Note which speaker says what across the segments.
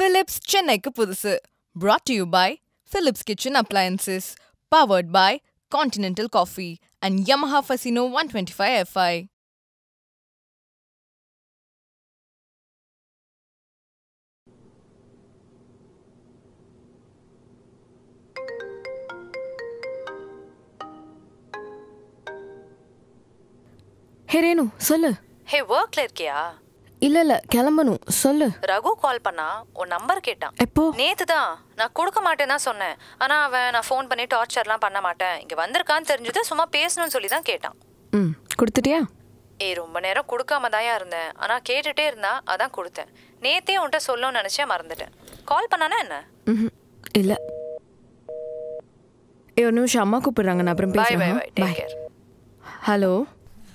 Speaker 1: Philips சென்னைக்கு புதுசு brought to you by Philips Kitchen Appliances powered by Continental Coffee and Yamaha Fasino 125 Fi.
Speaker 2: ஹே ரேணு சொல்லு
Speaker 3: hey ஒர்க்ல இருக்கியா
Speaker 2: இல்ல இல்ல கிளம்பணும். சொல்லு.
Speaker 3: ரகு கால் பண்ணா உன் நம்பர் கேட்டான்.
Speaker 2: எப்போ?
Speaker 3: நேத்து தான். நான் கொடுக்க மாட்டேன்னு தான் சொன்னேன். ஆனா அவன் நான் ஃபோன் பண்ணி டார்ச்சர்லாம் பண்ண மாட்டேன். இங்க வந்திருக்கான்னு தெரிஞ்சது சும்மா பேசணும்னு சொல்லி தான் கேட்டான்.
Speaker 2: ம் கொடுத்துட்டியா?
Speaker 3: ஏய் ரொம்ப நேரம் கொடுக்காம தாயா இருந்தேன். ஆனா கேட்டுட்டே இருந்தா அதான் கொடுத்தேன். நேத்தே உன்கிட்ட சொல்லணும்னு நினைச்சேன் மறந்துட்டேன். கால் பண்ணானா என்ன?
Speaker 2: ம் இல்ல. ஏ ஒரு நிமிஷம் அம்மா கூப்பிடுறாங்க. நான் அப்புறம் பேசுறேன் ஹலோ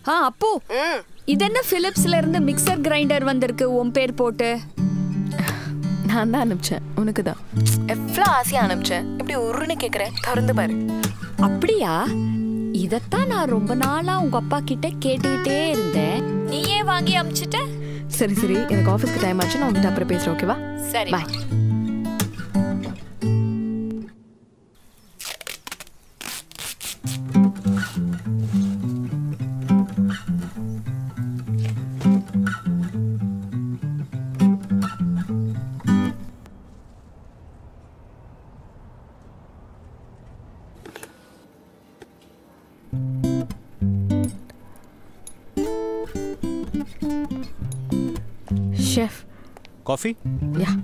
Speaker 4: ஆ? அப்பு. இது என்ன பிலிப்ஸ்ல இருந்து மிக்சர் கிரைண்டர் வந்திருக்கு? உன் பேர் போட்டு.
Speaker 2: நான் தான் அனுப்பிச்சேன். உனக்கு தான்.
Speaker 1: எவ்வளோ ஆசையா அனுப்பிச்சேன்? இப்படி ஒருன்னு கேட்குறேன் திறந்து பாரு.
Speaker 4: அப்படியா? இதத்தான் நான் ரொம்ப நாளா உங்க அப்பா கிட்ட கேட்டுக்கிட்டே இருந்தேன். நீயே வாங்கி அமிச்சிட்ட?
Speaker 2: சரி சரி. எனக்கு ஆஃபீஸ்க்கு டைம் ஆச்சு. நான் உங்ககிட்ட அப்புறம் பேசுறேன் ஓகேவா
Speaker 4: சரி
Speaker 2: bye
Speaker 5: Coffee?
Speaker 2: Yeah.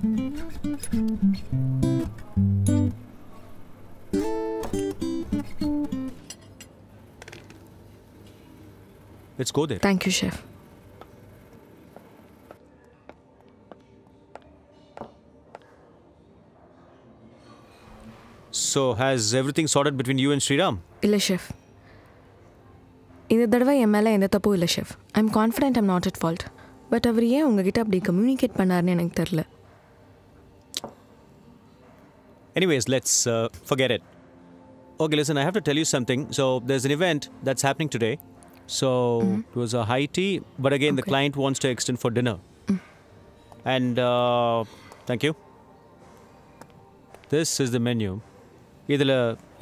Speaker 5: Let's go there.
Speaker 2: Thank you, chef.
Speaker 5: So, has everything sorted between you and Sriram?
Speaker 2: ಇಲ್ಲ Chef. In the M L in the ತಪ್ಪು ಇಲ್ಲ I'm confident I'm not at fault. But அவர் ஏன் உங்ககிட்ட அப்படி communicate பண்ணாருன்னு எனக்கு தெரில
Speaker 5: Anyways, let's uh, forget it. Okay, listen, I have to tell you something. So, there's an event that's happening today. So, it was a high tea, but again, the
Speaker 2: Okay.
Speaker 5: client wants to extend for dinner. And, uh, thank you. This is the menu. இதில்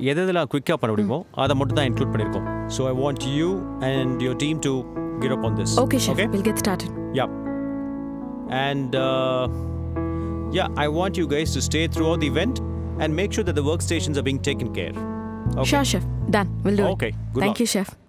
Speaker 5: எது எதெல்லாம் குயிக்காக பண்ண முடியுமோ அதை மட்டும் தான் include பண்ணியிருக்கோம் so I want you and your team to get up on this
Speaker 2: okay chef will get started
Speaker 5: Yep. And uh, yeah, I want you guys to stay throughout the event and make sure that the workstations are being taken care. Okay.
Speaker 2: Sure, Chef. Done. We'll do
Speaker 5: okay. it.
Speaker 2: Okay. Thank luck. you, Chef.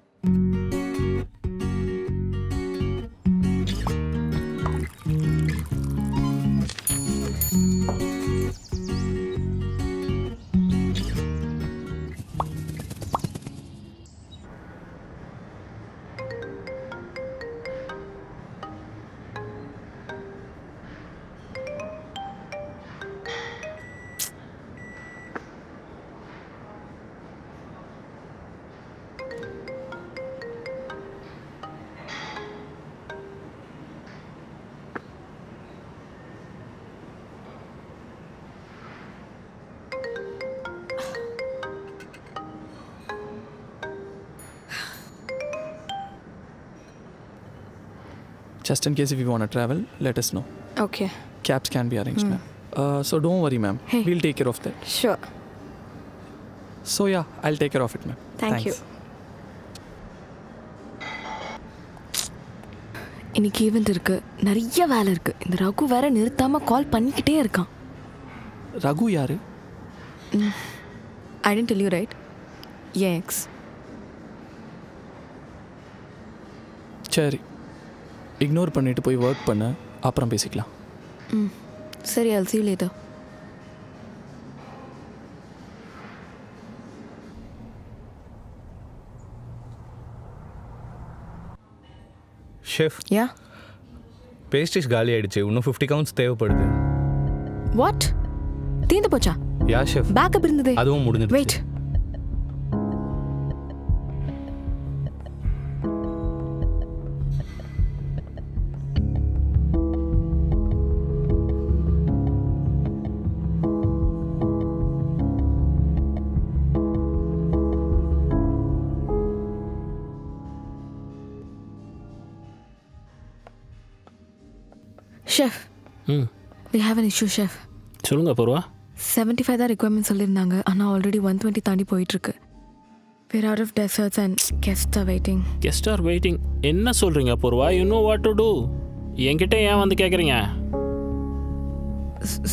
Speaker 6: Just in case if you want to travel, let us know.
Speaker 2: Okay
Speaker 6: Cabs can be arranged, ma'am. Uh, so don't worry, ma'am.
Speaker 2: Hey.
Speaker 6: We'll take care of that.
Speaker 2: Sure
Speaker 6: So yeah, I'll take care of it, ma'am.
Speaker 2: Thank you.
Speaker 6: Thanks.
Speaker 2: இன்னைக்கு event இருக்கு நிறைய வேலை இருக்கு இந்த ரகு வேற நிறுத்தாம கால் பண்ணிக்கிட்டே இருக்கான்
Speaker 6: ரகு யாரு
Speaker 2: ஐ டென்ட் டெல் யூ ரைட் ஏன் எக்ஸ்
Speaker 6: சரி இக்னோர் பண்ணிட்டு போய் ஒர்க் பண்ண அப்புறம் பேசிக்கலாம்.
Speaker 2: சரி I'll see you later.
Speaker 7: Chef
Speaker 2: yeah
Speaker 7: pastries காலி ஆயிடுச்சு. இன்னும் ஃபிஃப்டி கவுண்ட்ஸ் தேவைப்படுது.
Speaker 2: வாட் தீந்து போச்சா?
Speaker 7: யா ஷெஃப்
Speaker 2: பேக்கப் இருந்ததே.
Speaker 7: அதுவும் முடிஞ்சிடுச்சு.
Speaker 2: Wait chef
Speaker 7: hmm.
Speaker 2: We have an issue chef
Speaker 8: சொல்லுங்க பூர்வா
Speaker 2: செவன்ட்டி ஃபைவ் தான் ரெக்குவயர்மெண்ட் சொல்லியிருந்தாங்க. ஆனால் ஆல்ரெடி ஒன் டுவெண்ட்டி தாண்டி போயிட்டுருக்கு. We're out of desserts and guest are waiting
Speaker 8: guest are waiting என்ன சொல்கிறீங்க Poorva you know what to do என்கிட்ட ஏன் வந்து கேட்குறீங்க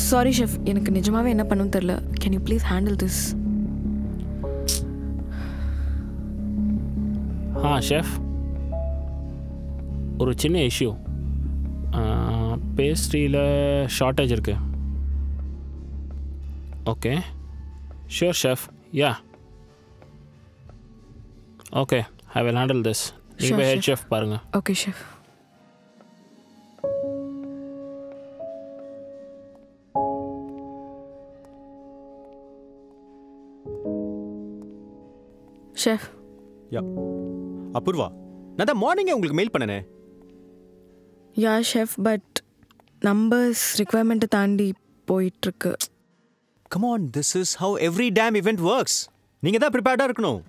Speaker 2: சாரி ஷெஃப் எனக்கு நிஜமாவே என்ன பண்ணணும் தெரில can you please handle this
Speaker 8: ah chef ஒரு சின்ன இஷ்யூ பேஸ்ட்ரியில் ஷார்ட்டேஜ் இருக்கு. Okay sure chef yeah okay I will handle this நீங்கள்
Speaker 2: Sure,
Speaker 8: போய் ஹெட்
Speaker 2: chef.
Speaker 8: ஷெஃப் பாருங்கள்
Speaker 2: okay chef chef
Speaker 5: yeah Apoorva நான் தான் மார்னிங்கே உங்களுக்கு மெயில் பண்ணனே.
Speaker 2: யா ஷெஃப் பட் நம்பர்ஸ் ரிக்குவயர்மெண்ட்டை தாண்டி போயிட்டுருக்கு.
Speaker 5: Come on this is how every damn event works நீங்கள் தான் ப்ரிப்பேர்டாக இருக்கணும்.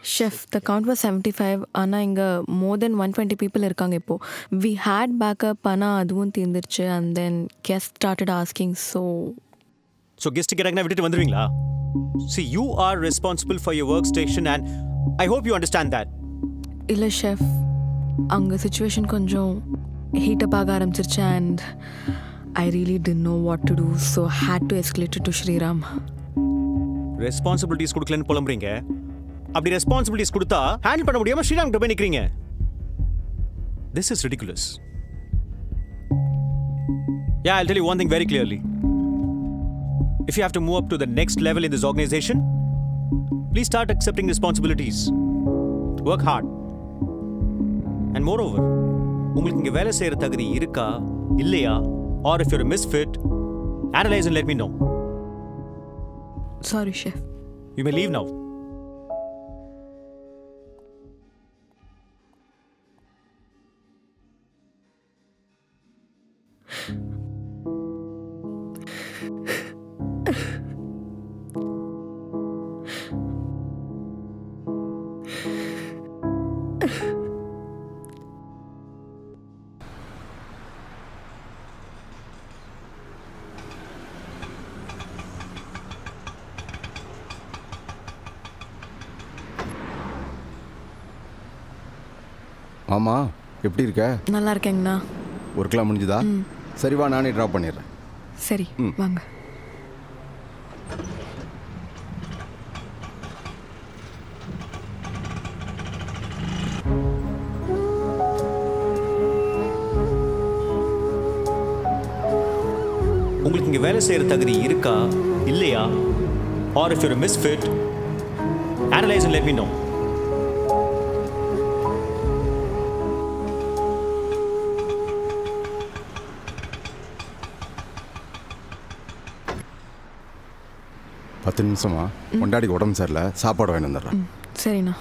Speaker 2: Chef the count was seventy five ஆனால் இங்கே more than one twenty people இருக்காங்க இப்போது வி ஹேட் பேக்கப் ஆனால் அதுவும் தீர்ந்துருச்சு and then guest started asking so
Speaker 5: so guest கேட்டாங்கன்னா விட்டுட்டு வந்துடுவீங்களா see you are responsible for your work station and I hope you understand that
Speaker 2: இல்லை ஷெஃப் அங்கே situation கொஞ்சம் ஹீட்டப் ஆக ஆரம்பிச்சிருச்சு and I really didn't know what to do so had to escalate to Sriram
Speaker 5: responsibilities கொடுக்கலன்னு புலம்புறீங்க அப்படி responsibilities கொடுத்தா handle பண்ண முடியாம ஸ்ரீராம் கிட்ட போய் நிக்கிறீங்க this is ridiculous Yeah, I'll tell you one thing very clearly. If you have to move up to the next level in this organization, please start accepting responsibilities. Work hard. And moreover, உங்களுக்கு இங்க வேலை செய்யற தகுதி இருக்கா இல்லையா or if you're a misfit, analyze and let me know.
Speaker 2: Sorry chef
Speaker 5: You may leave now.
Speaker 9: ஆமா எப்படி இருக்க?
Speaker 2: நல்லா இருக்கேங்கண்ணா.
Speaker 9: ஒர்க்லாம் முடிஞ்சுதா? சரி வா நானே ட்ராப் பண்ணிடுறேன்.
Speaker 2: சரி. வாங்க.
Speaker 5: உங்களுக்கு இங்க வேலை செய்யற தகுதி இருக்கா? இல்லையா? You're a misfit analyze and let me
Speaker 9: பத்து நிமிஷமா? கொண்டாடிக்கு உடம்பு சரியில்லை சாப்பாடு வாங்கி வந்துடுறேன்
Speaker 2: சரிண்ணா.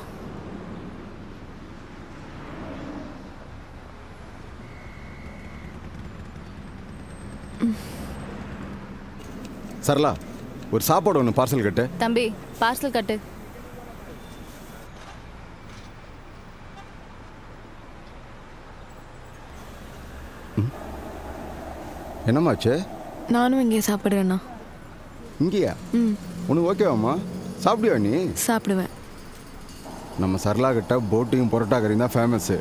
Speaker 9: சரலா ஒரு சாப்பாடு ஒன்று பார்சல் கட்டு.
Speaker 3: தம்பி பார்சல் கட்டு.
Speaker 9: என்னம்மாச்சு
Speaker 2: நானும் இங்கேயே சாப்பிட்றேண்ணா.
Speaker 9: இங்கேயா?
Speaker 2: ம்.
Speaker 9: உனக்கு ஓகேவாம்மா சாப்பிடுவா நீ?
Speaker 2: சாப்பிடுவேன்.
Speaker 9: நம்ம சரளா கிட்ட போட்டியும் பரோட்டா கறியும் தான் ஃபேமஸ்ஸு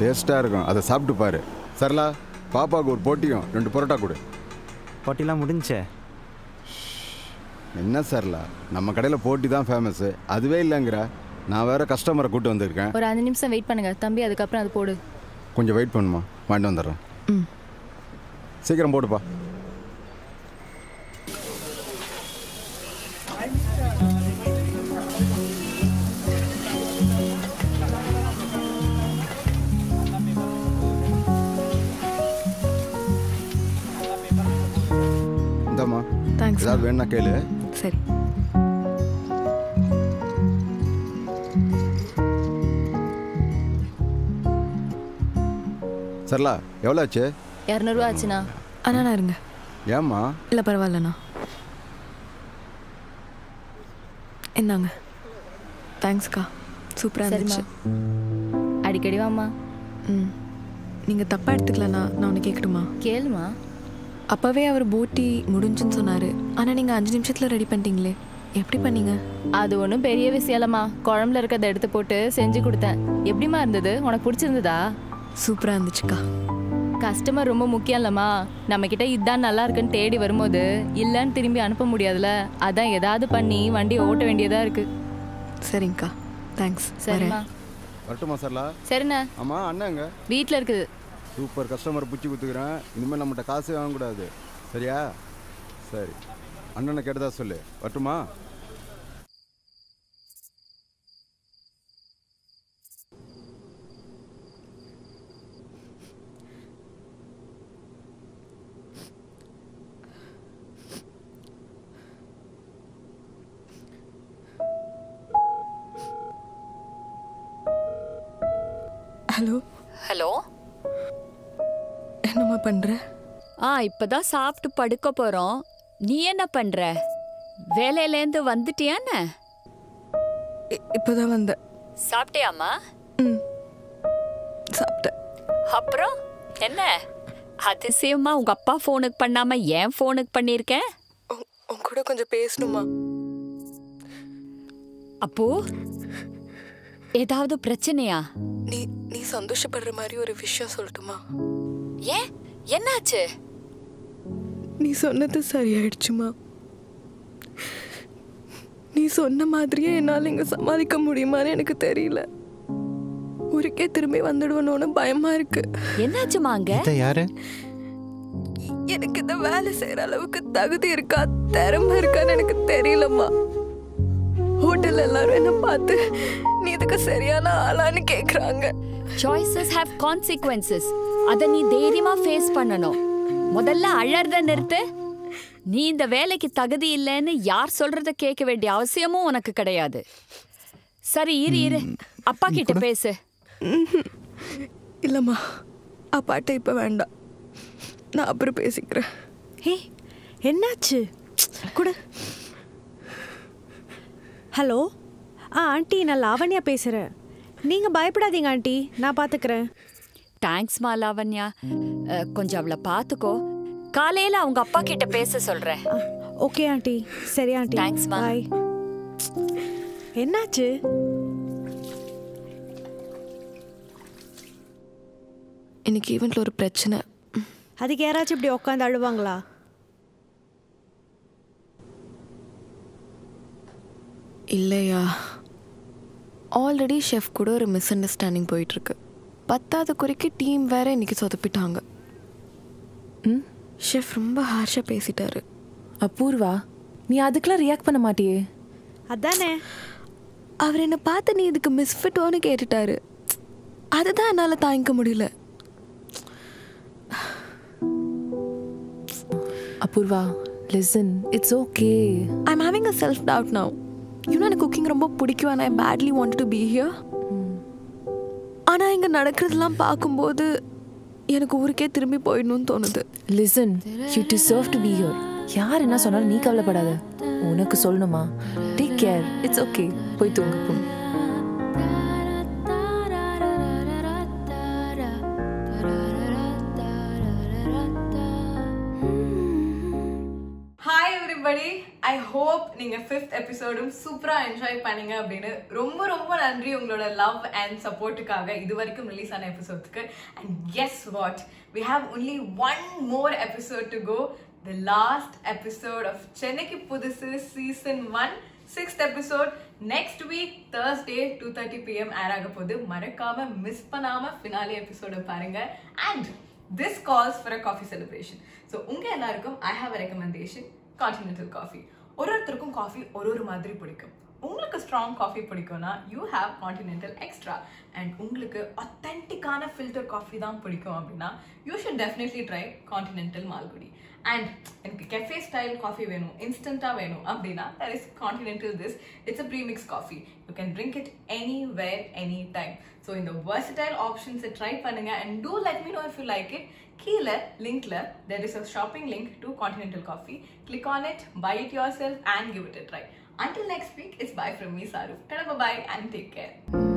Speaker 9: டேஸ்ட்டாக இருக்கும் அதை சாப்பிட்டு பாரு. சரளா பாப்பாவுக்கு ஒரு போட்டியும் ரெண்டு பரோட்டா கொடு.
Speaker 10: போட்டிலாம் முடிஞ்சே?
Speaker 9: என்ன சரளா? நம்ம கடையில் போட்டி தான் ஃபேமஸ்ஸு அதுவே இல்லைங்கிற. நான் வேற கஸ்டமரை கூட்டு வந்திருக்கேன்.
Speaker 3: ஒரு அஞ்சு நிமிஷம் வெயிட் பண்ணுங்க. தம்பி அதுக்கப்புறம் அது போடு.
Speaker 9: கொஞ்சம் வெயிட் பண்ணுமா வாங்கிட்டு வந்துடுறேன். சீக்கிரம் போடுப்பா. ஏதாவது வேணும்னா கேளு
Speaker 2: சரி
Speaker 9: சரளா எவ்வளோ ஆச்சு
Speaker 3: இரநூறுவா ஆச்சுண்ணா
Speaker 2: அண்ணா இருங்க
Speaker 9: ஏம்மா
Speaker 2: இல்லை பரவாயில்லண்ணா என்னங்க தேங்க்ஸ்க்கா சூப்பராக இருந்துச்சு
Speaker 3: அடிக்கடி வாம்மா
Speaker 2: ம் நீங்கள் தப்பாக எடுத்துக்கலண்ணா நான் ஒன்று கேட்கட்டுமா
Speaker 3: கேளுமா
Speaker 2: அப்போவே அவர் போட்டி முடிஞ்சுன்னு சொன்னார். ஆனால் நீங்கள் அஞ்சு நிமிஷத்தில் ரெடி பண்ணிட்டீங்களே. எப்படி பண்ணீங்க?
Speaker 11: அது ஒன்றும் பெரிய விஷயம் இல்லைம்மா குழம்புல இருக்கிறத எடுத்து போட்டு செஞ்சு கொடுத்தேன். எப்படிம்மா இருந்தது? உனக்கு பிடிச்சிருந்ததா?
Speaker 2: சூப்பராக இருந்துச்சுக்கா.
Speaker 11: கஸ்டமர் ரொம்ப முக்கியம் இல்லைம்மா நம்ம கிட்ட இதுதான் நல்லா இருக்குன்னு தேடி வரும்போது இல்லைன்னு திரும்பி அனுப்ப முடியாதுல்ல அதான் ஏதாவது பண்ணி வண்டி ஓட்ட வேண்டியதா இருக்கு.
Speaker 2: சரிங்கக்கா. தேங்க்ஸ்
Speaker 11: சரிம்மா.
Speaker 9: வரட்டுமா
Speaker 11: சரிண்ணே.
Speaker 9: ஆமாம் அண்ணாங்க
Speaker 11: வீட்டில் இருக்குது.
Speaker 9: சூப்பர் கஸ்டமர் பிடிச்சி கொடுத்துக்கிறேன். இனிமேல் நம்மகிட்ட காசு வாங்கக்கூடாது. சரியா? சரி. அண்ணனை கேட்டதா சொல்லு. வரட்டுமா?
Speaker 2: ஹலோ.
Speaker 4: ஹலோ?
Speaker 2: பண்ணுற
Speaker 4: ஆ இப்பதான் சாப்பிட்டு படுக்க போறோம். நீ என்ன பண்ற? வேலையிலேருந்து வந்துட்டியான்னு
Speaker 2: இப்போதான் வந்தேன்
Speaker 4: சாப்பிட்டியாம்மா?
Speaker 2: ம். சாப்பிட்டேன்.
Speaker 4: அப்புறம்? என்ன? அதிசயமா உங்க அப்பா ஃபோனுக்கு பண்ணாம ஏன் ஃபோனுக்கு பண்ணியிருக்கேன்
Speaker 2: உன் கூட கொஞ்சம் பேசணுமா?
Speaker 4: அப்போ? ஏதாவது பிரச்சனையா?
Speaker 2: நீ நீ சந்தோஷப்படுற மாதிரி ஒரு விஷயம் சொல்லட்டுமா?
Speaker 4: ஏன்? என்னாச்சு?
Speaker 2: நீ சொன்னது சரியாயிடுச்சுமா நீ சொன்ன மாதிரியே என்னால் இங்கே சமாளிக்க முடியுமான்னு எனக்கு தெரியல. ஊருக்கே திரும்பி வந்துடுவனோன்னு பயமா இருக்கு.
Speaker 4: என்னாச்சுமா அங்க?
Speaker 5: யாரு?
Speaker 2: எனக்கு இந்த வேலை செய்யற அளவுக்கு தகுதி இருக்கா? திறமை இருக்கான்னு எனக்கு தெரியலம்மா. ஹோட்டல் எல்லாரும் என்ன பார்த்து நீ இதுக்கு சரியான ஆளான்னு கேக்குறாங்க.
Speaker 4: சாய்ஸஸ் ஹேவ் கான்சிக்வன்சஸ் அத நீ தைரியமா ஃபேஸ் பண்ணணும். முதல்ல அழறத நிறுத்து. நீ இந்த வேலைக்கு தகுதி இல்லைன்னு யார் சொல்றத கேட்க வேண்டிய அவசியமும் உனக்கு கிடையாது. சரி இரு இரு. அப்பா கிட்ட பேசு.
Speaker 2: இல்லம்மா அப்பாட்ட இப்ப வேண்டாம். நான் அப்புறம் பேசிக்கிறேன்.
Speaker 12: ஹே என்னாச்சு? கொடு. ஹலோ? ஆ ஆண்டி நான் லாவண்யா பேசுகிறேன் நீங்கள் பயப்படாதீங்க ஆண்டி. நான் பார்த்துக்கிறேன்
Speaker 4: தேங்க்ஸ்மா லாவண்யா. கொஞ்சம் அவளை பார்த்துக்கோ காலையில அவங்க அப்பா கிட்ட பேச சொல்றேன்.
Speaker 12: Okay aunty. சரி ஆண்டி.
Speaker 4: தேங்க்ஸ்மா
Speaker 12: பாய் என்னாச்சு?
Speaker 2: இன்னைக்கு ஈவெண்ட்ல ஒரு பிரச்சனை.
Speaker 12: அதுக்கு யாராச்சும் இப்படி உட்காந்து அழுவாங்களா?
Speaker 2: இல்லையா? ஆல்ரெடி ஷெஃப் கூட ஒரு மிஸ் அண்டர்ஸ்டாண்டிங் போயிட்டுருக்கு. பத்தாவது குறைக்கு டீம் வேற இன்னைக்கு சொதப்பிட்டாங்க. ம்? ஷெஃப் ரொம்ப ஹார்ஷாக பேசிட்டாரு.
Speaker 13: அபூர்வா நீ அதுக்கெல்லாம் ரியாக்ட் பண்ண மாட்டியே.
Speaker 12: அதானே?
Speaker 2: அவர் என்னை பார்த்து நீ இதுக்கு மிஸ்ஃபிட்டோன்னு கேட்டுட்டாரு. அதுதான் என்னால் தாங்கிக்க முடியல.
Speaker 13: Apoorva listen it's okay
Speaker 2: I'm having a self doubt now you know எனக்கு குக்கிங் ரொம்ப பிடிக்கும் and I badly want to be here ஆனால் இங்கே நடக்கிறதெல்லாம் பார்க்கும்போது எனக்கு ஊருக்கே திரும்பி போயிடணும்னு தோணுது.
Speaker 13: Listen you deserve to be here யார் என்ன சொன்னாலும் நீ கவலைப்படாத. உனக்கு சொல்லணுமா? டேக் கேர் இட்ஸ் ஓகே போய் தூங்கு
Speaker 1: ஐ ஹோப் நீங்கள் ஃபிஃப்த் எபிசோடும் சூப்பராக என்ஜாய் பண்ணீங்க அப்படின்னு ரொம்ப ரொம்ப நன்றி உங்களோட லவ் அண்ட் சப்போர்ட்டுக்காக இது வரைக்கும் ரிலீஸ் ஆன எபிசோட்ஸ்க்கு and guess what we have only one more episode to go the last episode of சென்னைக்கு புதுசு season one sixth episode next week Thursday two thirty PM air ஆக போகுது. மறக்காம மிஸ் பண்ணாம ஃபினாலி எபிசோட பாருங்க. And this calls for a coffee celebration so உங்க எல்லாருக்கும் I have a recommendation continental coffee ஒரு ஒருத்தருக்கும் காஃபி ஒரு ஒரு மாதிரி பிடிக்கும். உங்களுக்கு ஸ்ட்ராங் காஃபி பிடிக்கும்னா you have continental extra and உங்களுக்கு ஒத்தென்டிக்கான ஃபில்டர் காஃபி தான் பிடிக்கும் அப்படின்னா you should definitely try continental Malgudi and எனக்கு கெஃபே ஸ்டைல் காஃபி வேணும் இன்ஸ்டண்ட்டாக வேணும் அப்படின்னா that is continental this it's a premix coffee you can drink it anywhere any time so இந்த versatile ஆப்ஷன்ஸை ட்ரை பண்ணுங்க. And do let me know if you like it கீழே லிங்க்ல there is a shopping link to continental coffee click on it buy it yourself and give it a try. Until next week it's bye from me saru. Tada bye bye and take care.